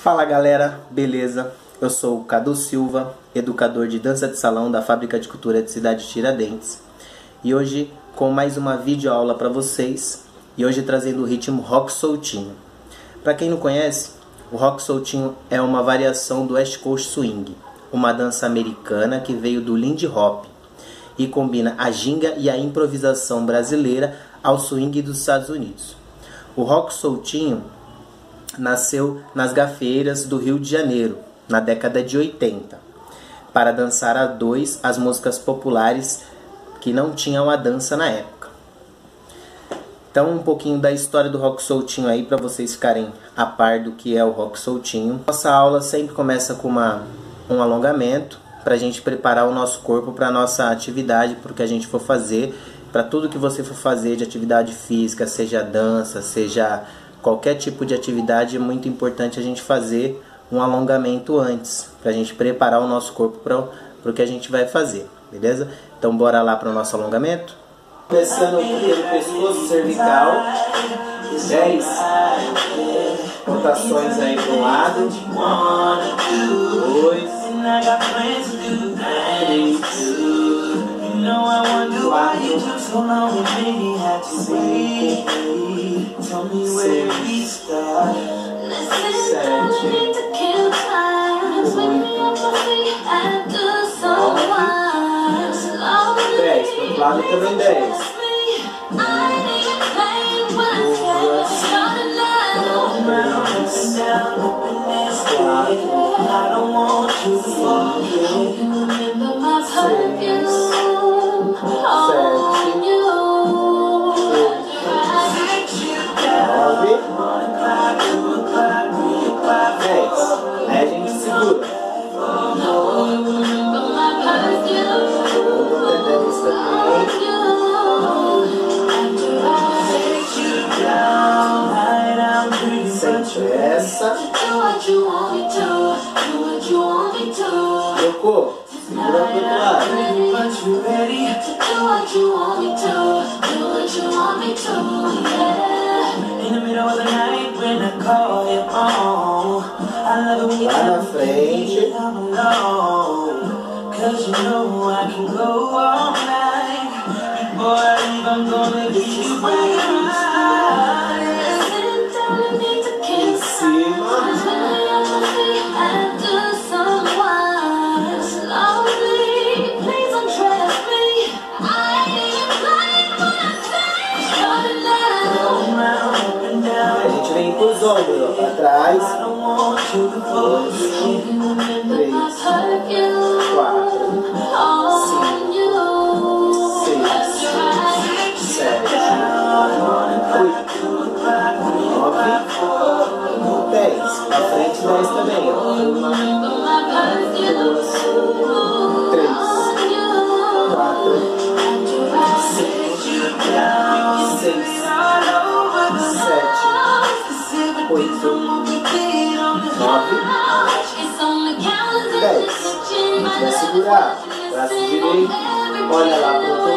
Fala galera, beleza? Eu sou o Cadu Silva, educador de dança de salão da Fábrica de Cultura de Cidade Tiradentes. E hoje com mais uma videoaula para vocês, e hoje trazendo o ritmo rock soltinho. Para quem não conhece, o rock soltinho é uma variação do West Coast Swing, uma dança americana que veio do Lindy Hop e combina a ginga e a improvisação brasileira ao swing dos Estados Unidos. O rock soltinho nasceu nas gafeiras do Rio de Janeiro, na década de 80, para dançar a dois as músicas populares que não tinham a dança na época. Então, um pouquinho da história do rock soltinho aí para vocês ficarem a par do que é o rock soltinho. Nossa aula sempre começa com uma, um alongamento para a gente preparar o nosso corpo para a nossa atividade, para o que a gente for fazer, para tudo que você for fazer de atividade física, seja dança, seja qualquer tipo de atividade, é muito importante a gente fazer um alongamento antes, para a gente preparar o nosso corpo para o que a gente vai fazer, beleza? Então bora lá para o nosso alongamento? Começando pelo pescoço cervical, 10 rotações aí para um lado, 2, 3, know I wonder why you took so long and maybe had to wait. Tell me where we start. I don't to kill time. After someone. Slowly, I need up. I don't want you to forget. You remember my perfume. こうブラックトライ Do what you want me to, do what you want me to, yeah. In the middle of the night when I call you I I'm alone, cause you know I can go all night. I'm gonna ó. Pra trás.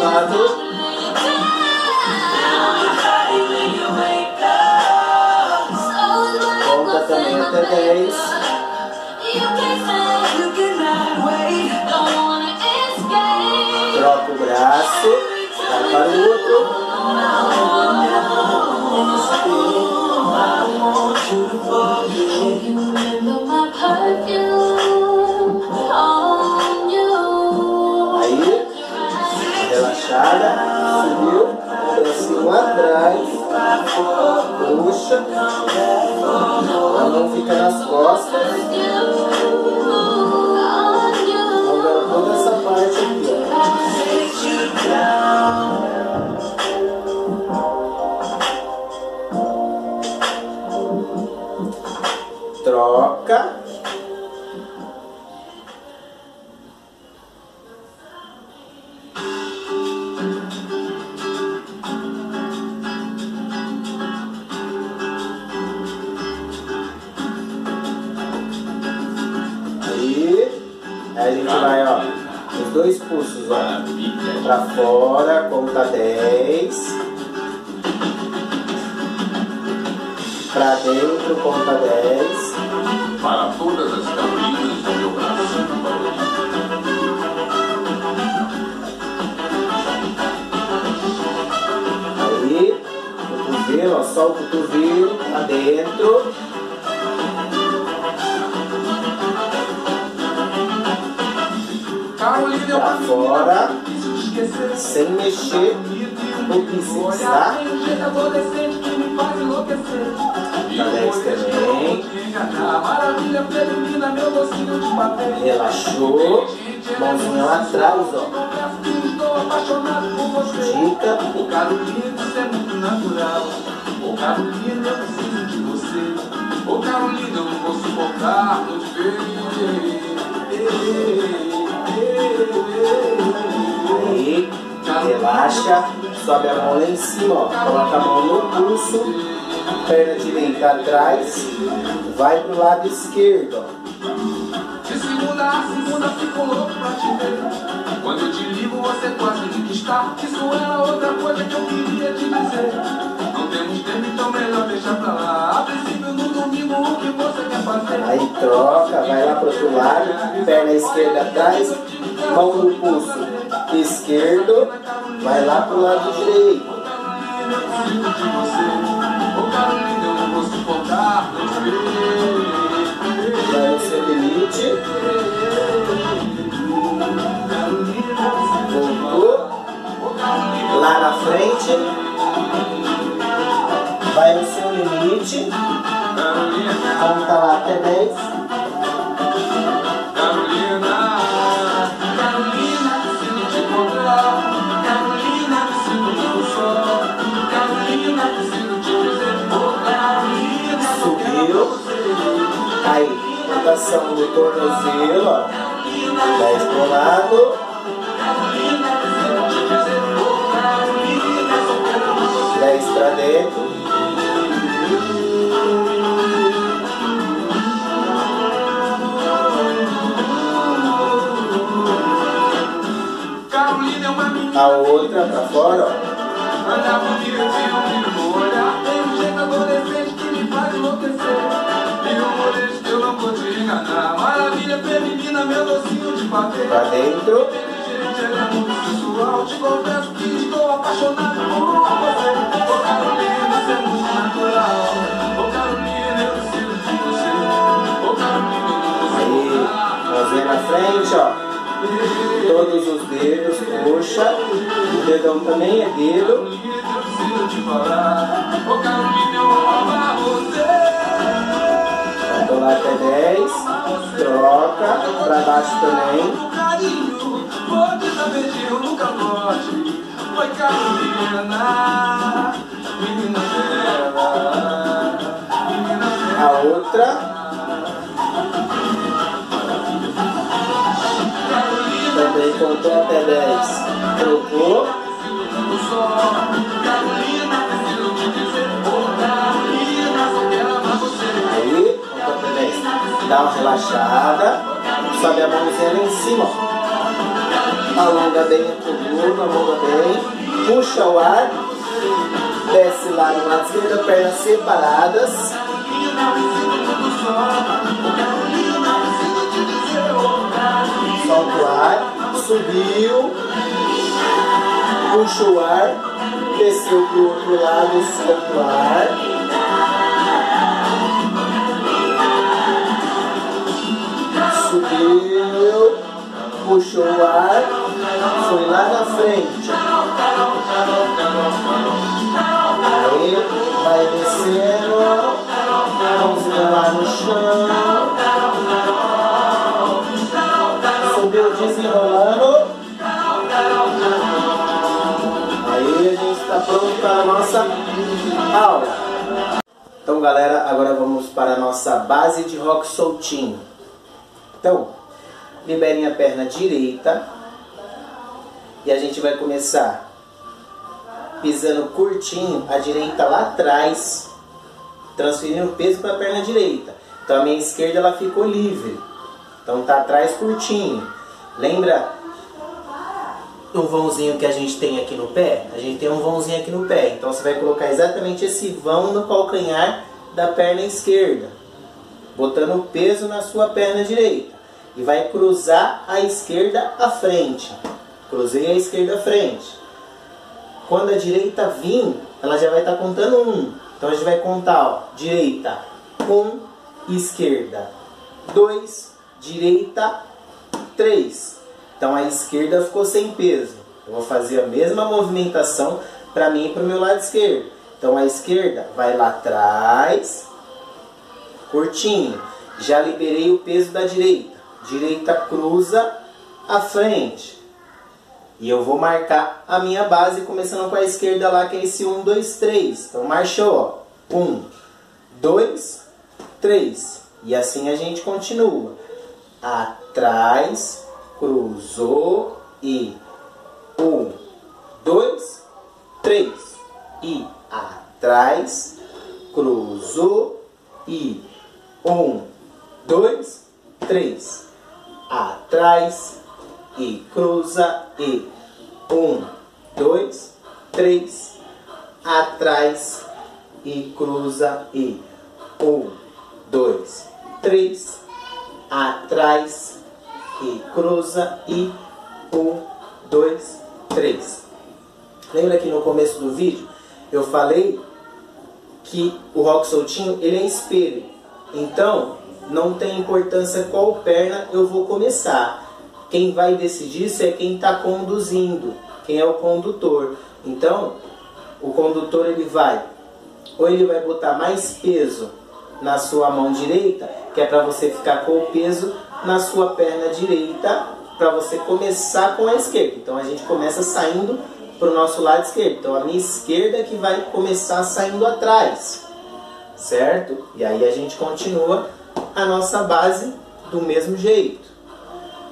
Lado. Conta também até dez. Troca o braço. Vai para o outro. Relaxada, subiu, bracinho atrás, puxa, a mão fica nas costas, pra fora, conta 10. Pra dentro, ponta 10. Para todas as Carolinas do meu Barueri. Aí, cotovelo, ó, só o cotovelo pra dentro. Carolina Pra fora, sem mexer no bíceps, tá? Um. Tá 10 também. Relaxou. Mãozinha lá atrás, ó. Dica. Ô Carolina, isso é muito natural. Ô Carolina, eu preciso de você. Ô Carolina, eu não vou suportar nos ver. Aí, relaxa, sobe a mão lá em cima, ó. Coloca a mão no pulso, perna direita atrás, vai pro lado esquerdo, ó. De segunda a segunda fico louco pra te ver. Quando eu te ligo, você quase me que está. Isso era outra coisa que eu queria te dizer. Não temos tempo, então melhor deixar pra lá. A princípio, no domingo, o que você quer fazer? Aí troca, vai lá pro outro lado, perna esquerda atrás, mão no pulso esquerdo, vai lá pro lado direito. Vai no seu limite, voltou, lá na frente, vai no seu limite, conta lá até 10. Aí, rotação do tornozelo, ó. 10 pro lado, Carolina, preciso te A outra pra fora, ó. Anda bonita, tem um brilho no olhar. Tem um jeito adolescente que me faz enlouquecer. E o moleque eu não vou te enganar. Maravilha feminina, meu docinho de papel. Pra dentro. Inteligente, ela é muito sensual. Te confesso que estou apaixonado por você. Ô Carolina, você é muito natural. Ô Carolina, eu preciso de você. Ô Carolina, eu não vou Aí, mãozinha na frente, ó. Todos os dedos, puxa. O dedão também é dedo. Contou lá até 10. Troca. Pra baixo também. A outra. Contou até 10. Trocou. Aí, contou até 10. Dá uma relaxada. Sobe a mãozinha lá em cima. Alonga bem a coluna, alonga bem. Puxa o ar. Desce lá no lado esquerdo, pernas separadas. Solta o ar. Subiu. Puxa o ar. Desceu pro outro lado, solta o ar. Subiu. Puxou o ar. Foi lá na frente. Aí vai descendo. Mãozinha lá no chão. Subiu desenrolando. Aula. Então galera, agora vamos para a nossa base de rock soltinho. Então, liberem a perna direita e a gente vai começar pisando curtinho, a direita lá atrás, transferindo o peso para a perna direita. Então a minha esquerda ela ficou livre. Então tá atrás curtinho. Lembra o vãozinho que a gente tem aqui no pé? A gente tem um vãozinho aqui no pé. Então você vai colocar exatamente esse vão no calcanhar da perna esquerda, botando peso na sua perna direita. E vai cruzar a esquerda à frente. Cruzei a esquerda à frente. Quando a direita vir, ela já vai estar contando um. Então a gente vai contar, ó, direita, um, esquerda, dois, direita, três. Então a esquerda ficou sem peso. Eu vou fazer a mesma movimentação para mim e para o meu lado esquerdo. Então a esquerda vai lá atrás, curtinho. Já liberei o peso da direita. Direita cruza a frente. E eu vou marcar a minha base começando com a esquerda lá, que é esse 1, 2, 3. Então marchou, ó. 1, 2, 3. E assim a gente continua. Atrás, cruzou e 1, 2, 3. E atrás, cruzou e 1, 2, 3. Atrás, e cruza e um, dois, três, atrás e cruza e um, dois, três, atrás e cruza e um, dois, três. Lembra que no começo do vídeo eu falei que o rock soltinho ele é espelho. Então não tem importância qual perna eu vou começar quem vai decidir isso é quem está conduzindo, quem é o condutor. Então, o condutor ele vai, ou ele vai botar mais peso na sua mão direita, que é para você ficar com o peso na sua perna direita, para você começar com a esquerda. Então a gente começa saindo para o nosso lado esquerdo. Então a minha esquerda é que vai começar saindo atrás, certo? E aí a gente continua a nossa base do mesmo jeito.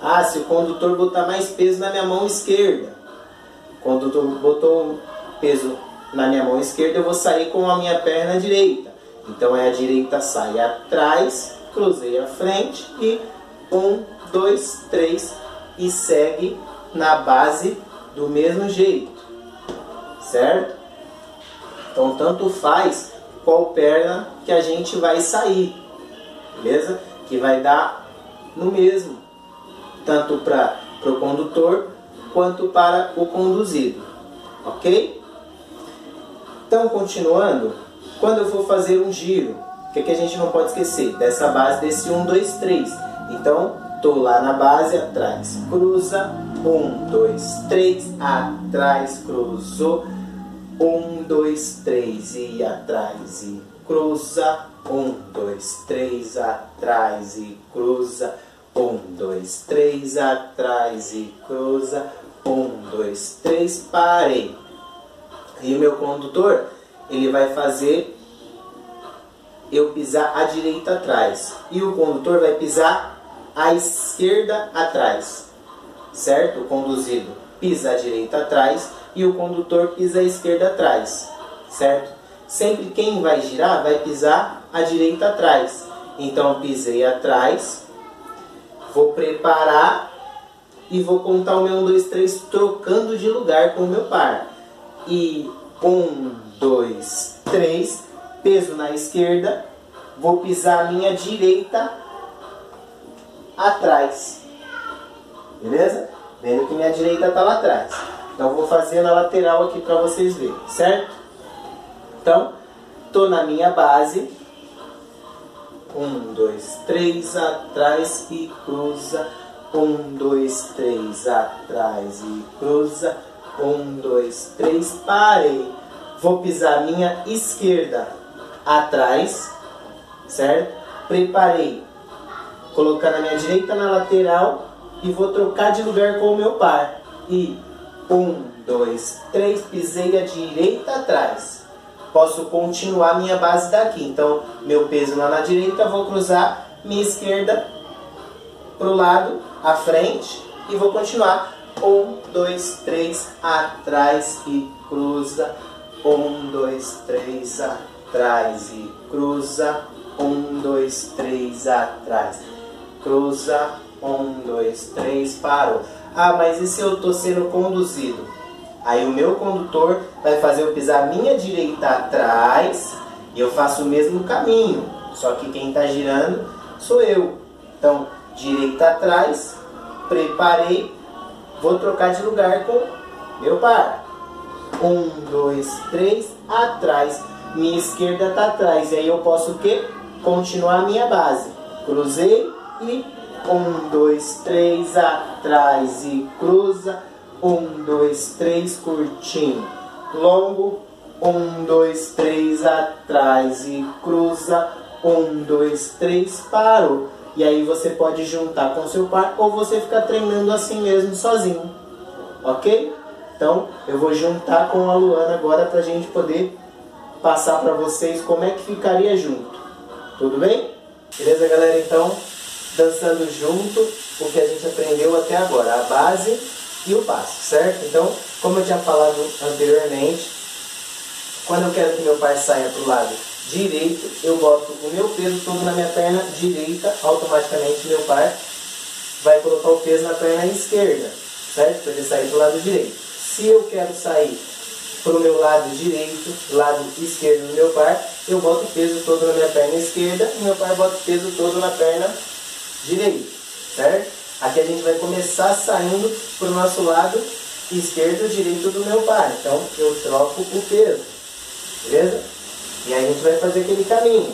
Ah, se o condutor botar mais peso na minha mão esquerda, o condutor botou peso na minha mão esquerda, eu vou sair com a minha perna direita. Então é a direita sai atrás, cruzei a frente e um, dois, três e segue na base do mesmo jeito, certo? Então tanto faz qual perna que a gente vai sair, beleza? Que vai dar no mesmo tanto para o condutor quanto para o conduzido. Ok? Então, continuando, quando eu for fazer um giro, o que, que a gente não pode esquecer? Dessa base desse 1, 2, 3. Então, estou lá na base, atrás, cruza, 1, 2, 3, atrás, cruzou, 1, 2, 3 e atrás e cruza, 1, 2, 3, atrás e cruza, um, dois, três, atrás e cruza. Um, dois, três, parei. E o meu condutor, ele vai fazer eu pisar à direita atrás. E o condutor vai pisar à esquerda atrás. Certo? O conduzido pisa à direita atrás e o condutor pisa à esquerda atrás. Certo? Sempre quem vai girar vai pisar à direita atrás. Então pisei atrás, Vou preparar e vou contar o meu 1, 2, 3 trocando de lugar com o meu par. E 1, 2, 3, peso na esquerda, vou pisar a minha direita atrás. Beleza? Vendo que minha direita está lá atrás. Então vou fazer na lateral aqui para vocês verem, certo? Então, tô na minha base, um, dois, três, atrás e cruza. Um, dois, três, atrás e cruza. Um, dois, três, parei. Vou pisar minha esquerda atrás, certo? Preparei. Colocar na minha direita na lateral e vou trocar de lugar com o meu par. E um, dois, três, pisei a direita atrás posso continuar minha base daqui. Então, meu peso lá na direita, vou cruzar minha esquerda para o lado, à frente, e vou continuar. Um, dois, três, atrás e cruza. Um, dois, três, atrás e cruza. Um, dois, três, atrás. Cruza. Um, dois, três, parou. Ah, mas e se eu estou sendo conduzido? Aí o meu condutor vai fazer eu pisar minha direita atrás E eu faço o mesmo caminho, só que quem está girando sou eu. Então, direita atrás, preparei, vou trocar de lugar com meu par. Um, dois, três, atrás. Minha esquerda está atrás. E aí eu posso o quê? Continuar a minha base. Cruzei um, dois, três, atrás e cruza. Um, dois, três, curtinho. Longo. Um, dois, três, atrás e cruza. Um, dois, três, parou. E aí você pode juntar com seu par ou você ficar treinando assim mesmo sozinho. Ok? Então eu vou juntar com a Luana agora para gente poder passar para vocês como é que ficaria junto. Tudo bem? Beleza, galera? Então, dançando junto o que a gente aprendeu até agora, a base e o passo, certo? Então, como eu tinha falado anteriormente, quando eu quero que meu par saia para o lado direito, eu boto o meu peso todo na minha perna direita, automaticamente meu par vai colocar o peso na perna esquerda, certo? Para ele sair do lado direito. Se eu quero sair para o meu lado direito, lado esquerdo do meu par, eu boto o peso todo na minha perna esquerda e meu par bota o peso todo na perna direita, certo? Aqui a gente vai começar saindo para o nosso lado esquerdo direito do meu par. Então eu troco o peso, beleza? E aí a gente vai fazer aquele caminho.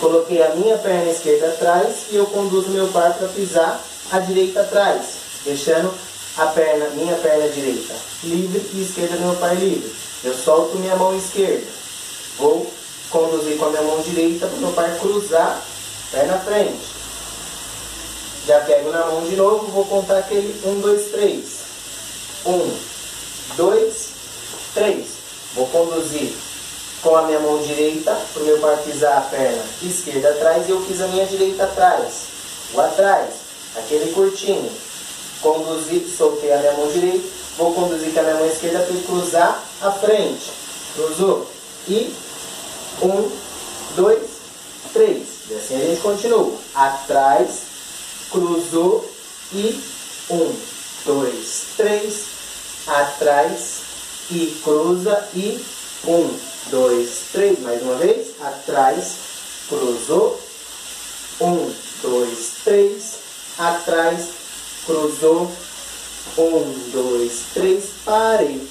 Coloquei a minha perna esquerda atrás e eu conduzo meu par para pisar a direita atrás, deixando a perna, minha perna direita livre e esquerda do meu par livre. Eu solto minha mão esquerda. Vou conduzir com a minha mão direita para o meu par cruzar perna frente. Já pego na mão de novo, vou contar aquele 1, 2, 3. 1, 2, 3. Vou conduzir com a minha mão direita, para o meu par pisar a perna esquerda atrás e eu fiz a minha direita atrás. O atrás, aquele curtinho. Conduzir, soltei a minha mão direita, vou conduzir com a minha mão esquerda para cruzar a frente. Cruzou. E um, dois, três. E assim a gente continua. Atrás, cruzou e um, dois, três. Atrás e cruza e um, dois, três, mais uma vez, atrás, cruzou, um, dois, três, atrás, cruzou, um, dois, três, parei.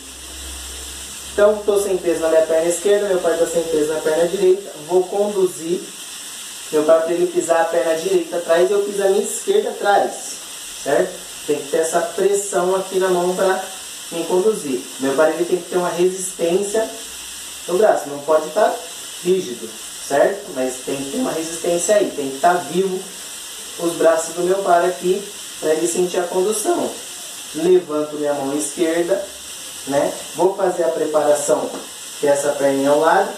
Então, estou sem peso na minha perna esquerda, meu pai está sem peso na perna direita, vou conduzir meu pai para ele pisar a perna direita atrás eu piso a minha esquerda atrás, certo? Tem que ter essa pressão aqui na mão para me conduzir. Meu pai tem que ter uma resistência no braço. Não pode estar tá rígido, certo? Mas tem que ter uma resistência aí. Tem que estar tá vivo os braços do meu par aqui para ele sentir a condução. Levanto minha mão esquerda, né? Vou fazer a preparação que essa perna ao lado.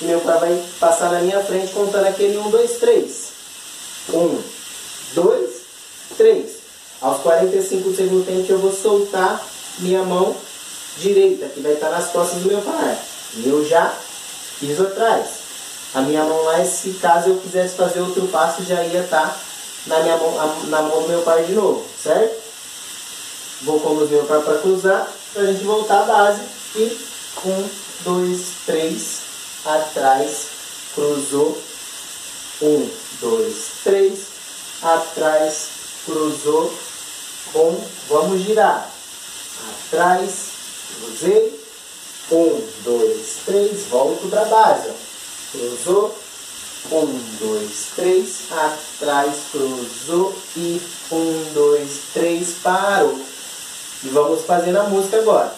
E meu par vai passar na minha frente contando aquele 1, 2, 3. 1, 2, 3. Aos 45 do segundo tempo eu vou soltar minha mão direita, que vai estar nas costas do meu par. E eu já fiz atrás. A minha mão lá, se caso eu quisesse fazer outro passo, já ia estar tá na, minha mão, na mão do meu pai de novo, certo? Vou conduzir meu pai para cruzar, para a gente voltar à base. E um, dois, três, atrás, cruzou. Um, dois, três, atrás, cruzou. Um, vamos girar. Atrás, cruzei um, dois, três, volto para a base. Cruzou. Um, dois, três, atrás, cruzou e um, dois, três, parou. E vamos fazer a música agora.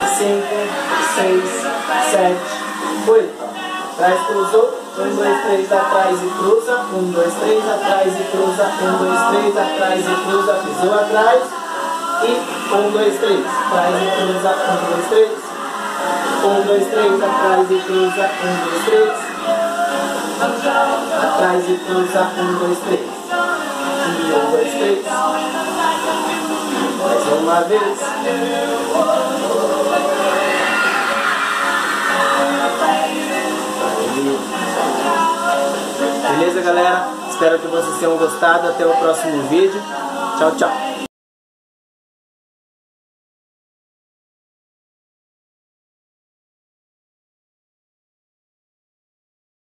Cinco, seis, sete, oito. Atrás, cruzou. Um, dois, três, atrás e cruza. Um, dois, três, atrás e cruza. Um, dois, três, atrás e cruza. Pisou atrás. E um, dois, três. Atrás e cruza. Um, dois, três. Um, dois, três, atrás e cruza. Um, dois, três. Atrás e cruza. Um, dois, três. E um, dois, três. Mais uma vez. Beleza, galera? Espero que vocês tenham gostado. Até o próximo vídeo. Tchau, tchau.